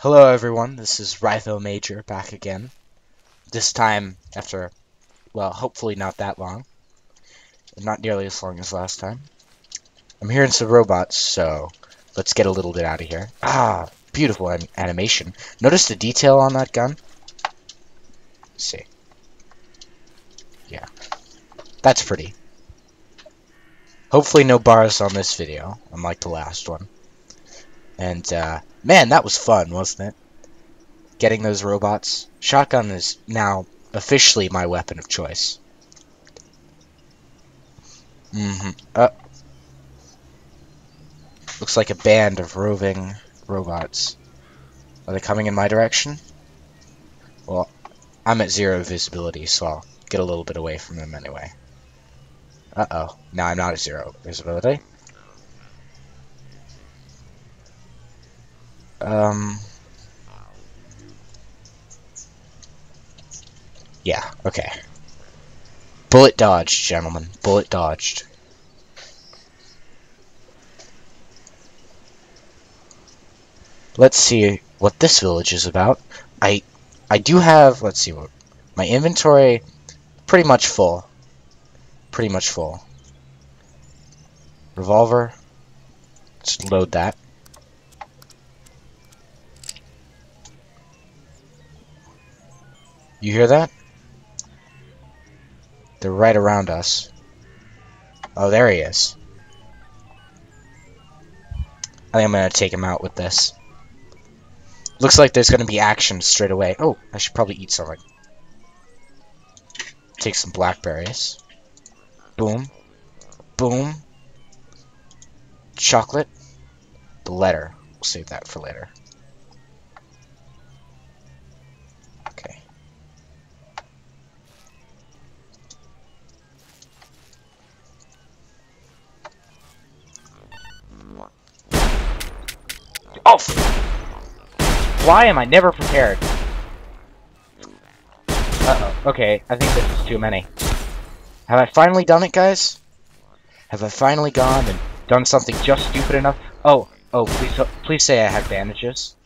Hello everyone, this is Rytho Major back again. This time after, well, hopefully not that long. Not nearly as long as last time. I'm hearing some robots, so let's get a little bit out of here. Ah, beautiful animation. Notice the detail on that gun? Let's see. Yeah. That's pretty. Hopefully no bars on this video, unlike the last one. And, uh, man, that was fun, wasn't it? Getting those robots. Shotgun is now officially my weapon of choice. Mm-hmm. Uh, looks like a band of roving robots. Are they coming in my direction? Well, I'm at zero visibility, so I'll get a little bit away from them anyway. Uh-oh. Now I'm not at zero visibility. Um. Yeah, okay. Bullet dodged, gentlemen. Bullet dodged. Let's see what this village is about. I I do have, let's see what my inventory pretty much full. Pretty much full. Revolver. Let's load that. You hear that? They're right around us. Oh, there he is. I think I'm going to take him out with this. Looks like there's going to be action straight away. Oh, I should probably eat something. Take some blackberries. Boom. Boom. Chocolate. The letter. We'll save that for later. Why am I never prepared? Uh-oh. Okay, I think this is too many. Have I finally done it, guys? Have I finally gone and done something just stupid enough? Oh, oh, please, please say I have bandages.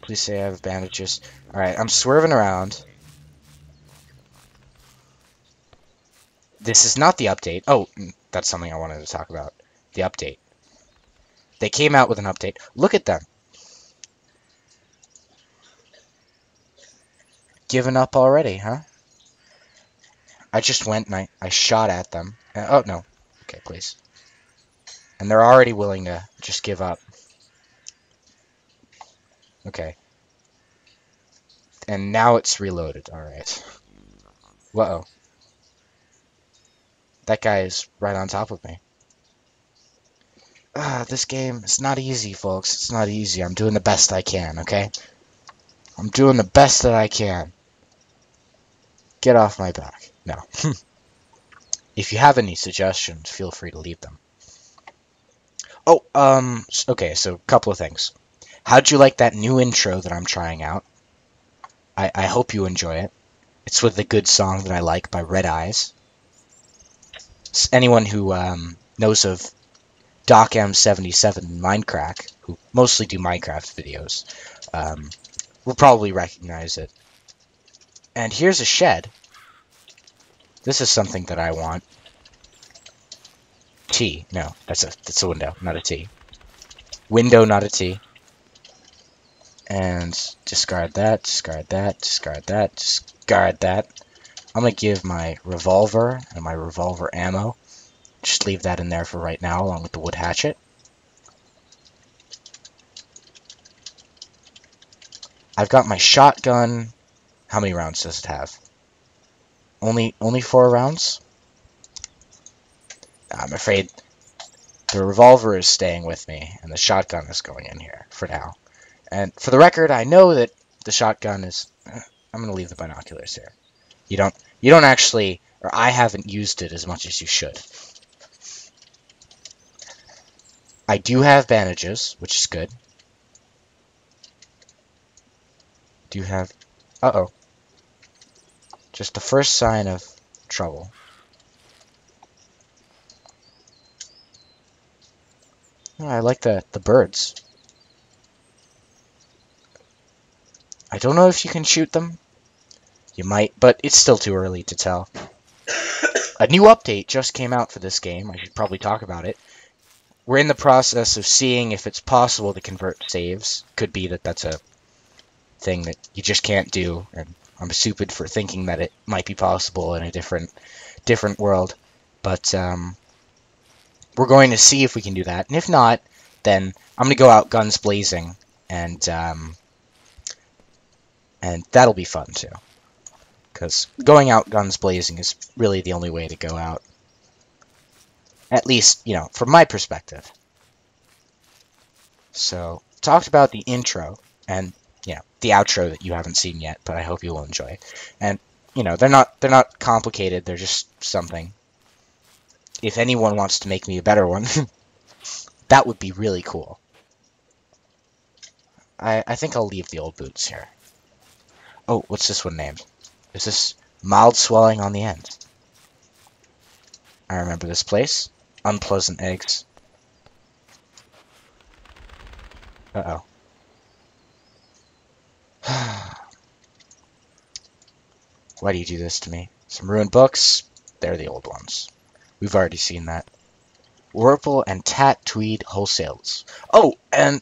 Please say I have bandages. Alright, I'm swerving around. This is not the update. Oh, mm, that's something I wanted to talk about the update. They came out with an update. Look at them. Given up already, huh? I just went and I, I shot at them. Uh, oh, no. Okay, please. And they're already willing to just give up. Okay. And now it's reloaded. Alright. Uh-oh. That guy is right on top of me ah, this game, it's not easy, folks. It's not easy. I'm doing the best I can, okay? I'm doing the best that I can. Get off my back. No. if you have any suggestions, feel free to leave them. Oh, um, okay, so a couple of things. How'd you like that new intro that I'm trying out? I, I hope you enjoy it. It's with the good song that I like by Red Eyes. Anyone who um, knows of DocM77 and Minecraft, who mostly do Minecraft videos, um, will probably recognize it. And here's a shed. This is something that I want. T. No, that's a that's a window, not a T. Window, not a T. And discard that, discard that, discard that, discard that. I'm gonna give my revolver and my revolver ammo just leave that in there for right now, along with the wood hatchet. I've got my shotgun. How many rounds does it have? Only only four rounds? I'm afraid the revolver is staying with me, and the shotgun is going in here for now. And for the record, I know that the shotgun is... I'm going to leave the binoculars here. You don't, you don't actually, or I haven't used it as much as you should. I do have bandages, which is good. Do you have... Uh-oh. Just the first sign of trouble. Oh, I like the, the birds. I don't know if you can shoot them. You might, but it's still too early to tell. A new update just came out for this game. I should probably talk about it. We're in the process of seeing if it's possible to convert saves. Could be that that's a thing that you just can't do, and I'm stupid for thinking that it might be possible in a different different world. But um, we're going to see if we can do that, and if not, then I'm going to go out guns blazing, and um, and that'll be fun too. Because going out guns blazing is really the only way to go out. At least, you know, from my perspective. So, talked about the intro, and yeah, the outro that you haven't seen yet, but I hope you will enjoy. And you know, they're not they're not complicated. They're just something. If anyone wants to make me a better one, that would be really cool. I I think I'll leave the old boots here. Oh, what's this one named? Is this mild swelling on the end? I remember this place. Unpleasant eggs. Uh-oh. Why do you do this to me? Some ruined books? They're the old ones. We've already seen that. Whirlpool and Tat Tweed Wholesales. Oh, and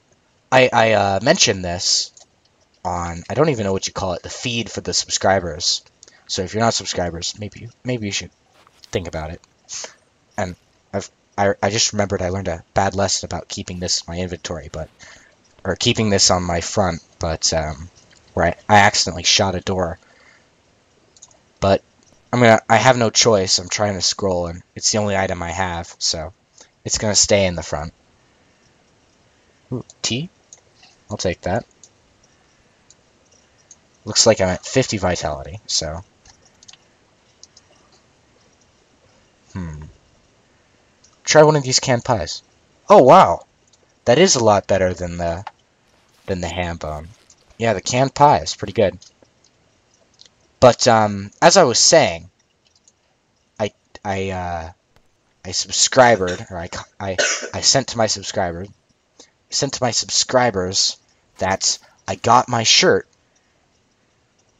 I, I uh, mentioned this on, I don't even know what you call it, the feed for the subscribers. So if you're not subscribers, maybe maybe you should think about it. And I've I, I just remembered I learned a bad lesson about keeping this in my inventory, but or keeping this on my front, but um, where I, I accidentally shot a door. But I'm gonna I have no choice. I'm trying to scroll, and it's the only item I have, so it's gonna stay in the front. Ooh, tea? I'll take that. Looks like I'm at 50 vitality, so Hmm. Try one of these canned pies. Oh wow, that is a lot better than the than the ham bone. Yeah, the canned pie is pretty good. But um, as I was saying, I I uh, I subscriber or I I I sent to my subscriber sent to my subscribers that I got my shirt.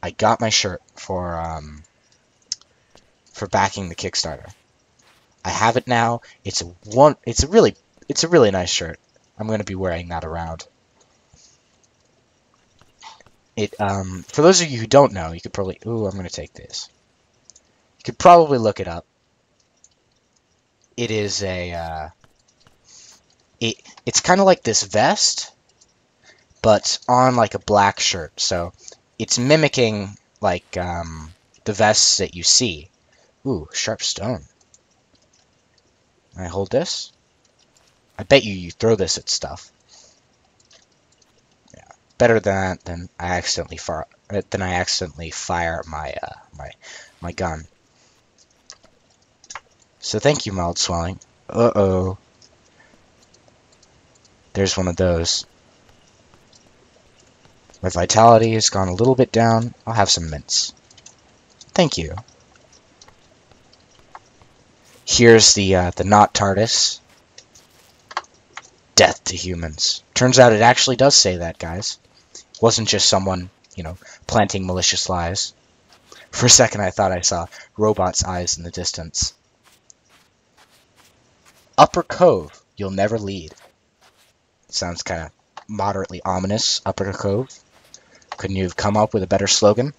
I got my shirt for um for backing the Kickstarter. I have it now. It's a one. It's a really. It's a really nice shirt. I'm going to be wearing that around. It. Um. For those of you who don't know, you could probably. Ooh, I'm going to take this. You could probably look it up. It is a. Uh, it. It's kind of like this vest, but on like a black shirt. So it's mimicking like um, the vests that you see. Ooh, sharp stone. I hold this? I bet you you throw this at stuff. Yeah, better than that than I accidentally fire than I accidentally fire my uh, my my gun. So thank you, mild swelling. Uh oh. There's one of those. My vitality has gone a little bit down. I'll have some mints. Thank you. Here's the uh, the not TARDIS. Death to humans. Turns out it actually does say that, guys. It wasn't just someone, you know, planting malicious lies. For a second, I thought I saw robot's eyes in the distance. Upper Cove, you'll never lead. Sounds kind of moderately ominous, Upper Cove. Couldn't you have come up with a better slogan?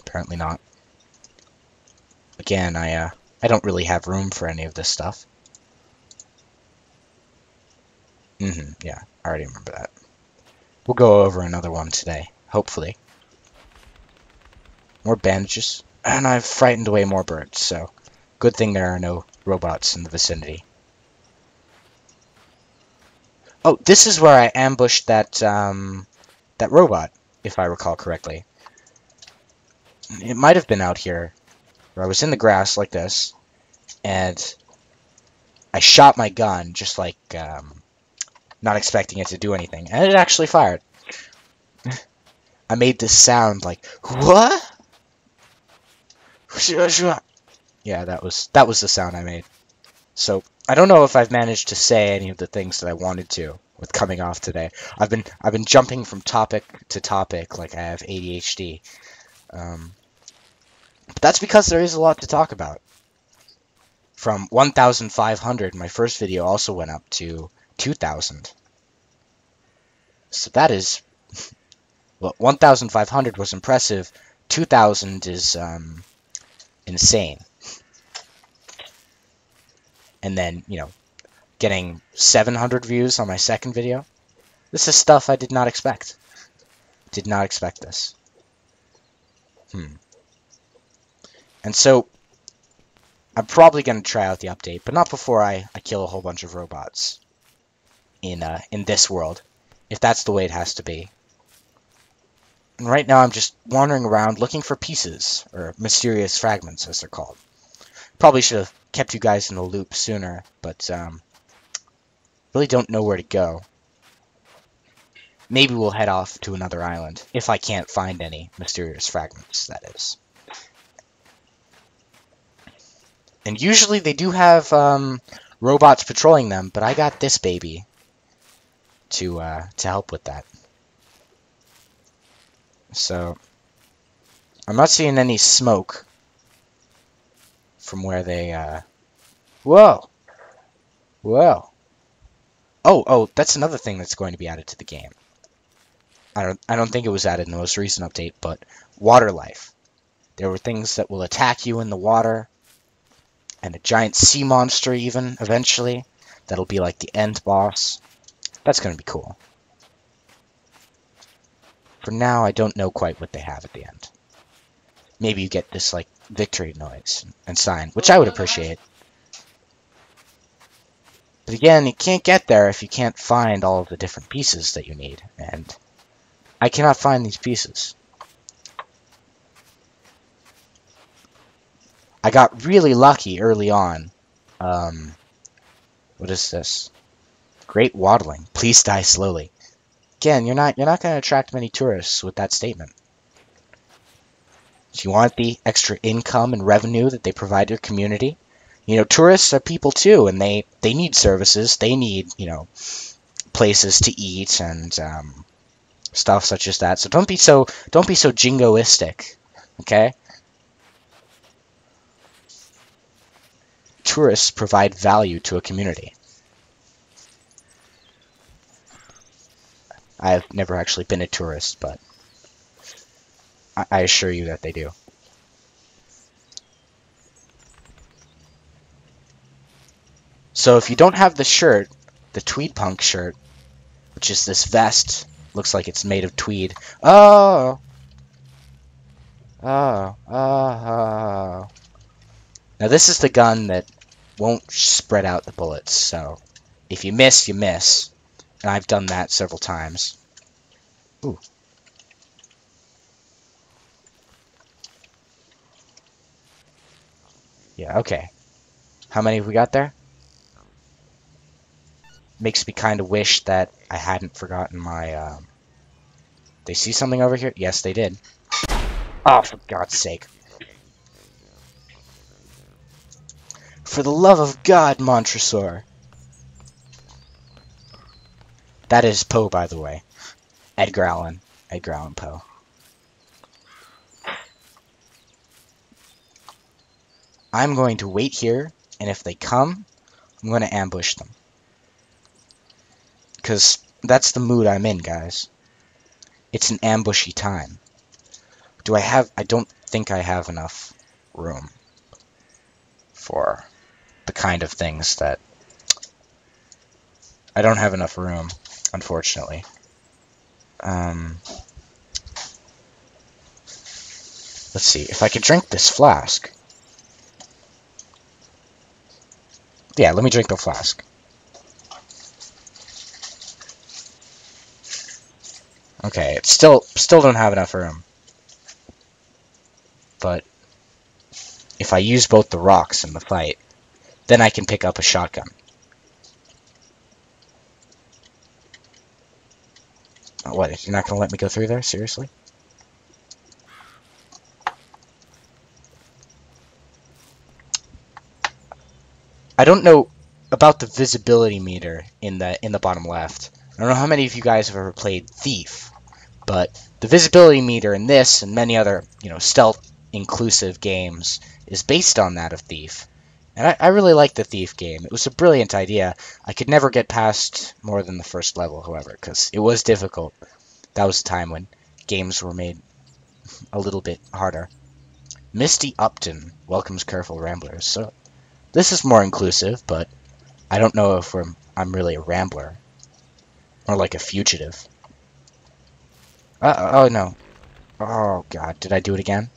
Apparently not again, I uh, I don't really have room for any of this stuff. Mm-hmm, yeah, I already remember that. We'll go over another one today, hopefully. More bandages, and I've frightened away more birds, so good thing there are no robots in the vicinity. Oh, this is where I ambushed that, um, that robot, if I recall correctly. It might have been out here where I was in the grass like this, and I shot my gun just like um, not expecting it to do anything, and it actually fired. I made this sound like what? Yeah, that was that was the sound I made. So I don't know if I've managed to say any of the things that I wanted to with coming off today. I've been I've been jumping from topic to topic like I have ADHD. Um, that's because there is a lot to talk about. From 1,500, my first video also went up to 2,000. So that is, well, 1,500 was impressive. 2,000 is um, insane. And then, you know, getting 700 views on my second video. This is stuff I did not expect. Did not expect this. Hmm. And so, I'm probably going to try out the update, but not before I, I kill a whole bunch of robots in uh, in this world, if that's the way it has to be. And right now I'm just wandering around looking for pieces, or mysterious fragments as they're called. Probably should have kept you guys in the loop sooner, but um, really don't know where to go. Maybe we'll head off to another island, if I can't find any mysterious fragments, that is. And usually they do have um, robots patrolling them, but I got this baby to uh, to help with that. So I'm not seeing any smoke from where they. Uh... Whoa, whoa. Oh, oh, that's another thing that's going to be added to the game. I don't, I don't think it was added in the most recent update, but water life. There were things that will attack you in the water and a giant sea monster even, eventually. That'll be like the end boss. That's going to be cool. For now, I don't know quite what they have at the end. Maybe you get this, like, victory noise and sign, which I would appreciate. But again, you can't get there if you can't find all of the different pieces that you need, and I cannot find these pieces. I got really lucky early on. Um, what is this? Great waddling. Please die slowly. Again, you're not you're not going to attract many tourists with that statement. Do you want the extra income and revenue that they provide your community? You know, tourists are people too, and they they need services. They need you know places to eat and um, stuff such as that. So don't be so don't be so jingoistic, okay? Tourists provide value to a community. I've never actually been a tourist, but I, assure you that they do. So if you don't have the shirt, the Tweed Punk shirt, which is this vest, looks like it's made of tweed. Oh! Oh, oh, oh. Now this is the gun that won't spread out the bullets, so if you miss, you miss. And I've done that several times. Ooh. Yeah, okay. How many have we got there? Makes me kind of wish that I hadn't forgotten my, um... They see something over here? Yes, they did. Oh, for God's sake. For the love of God, Montresor! That is Poe, by the way. Edgar Allan. Edgar Allan Poe. I'm going to wait here, and if they come, I'm going to ambush them. Because that's the mood I'm in, guys. It's an ambushy time. Do I have... I don't think I have enough room for kind of things that I don't have enough room, unfortunately. Um, let's see, if I could drink this flask. Yeah, let me drink the flask. Okay, it's still still don't have enough room. But if I use both the rocks in the fight, then I can pick up a shotgun. Oh, what, you're not going to let me go through there? Seriously? I don't know about the visibility meter in the in the bottom left. I don't know how many of you guys have ever played Thief, but the visibility meter in this and many other, you know, stealth inclusive games is based on that of Thief. And I, I really liked the Thief game. It was a brilliant idea. I could never get past more than the first level, however, because it was difficult. That was a time when games were made a little bit harder. Misty Upton welcomes careful ramblers. So this is more inclusive, but I don't know if I'm, I'm really a rambler or like a fugitive. Uh, oh no. Oh god, did I do it again?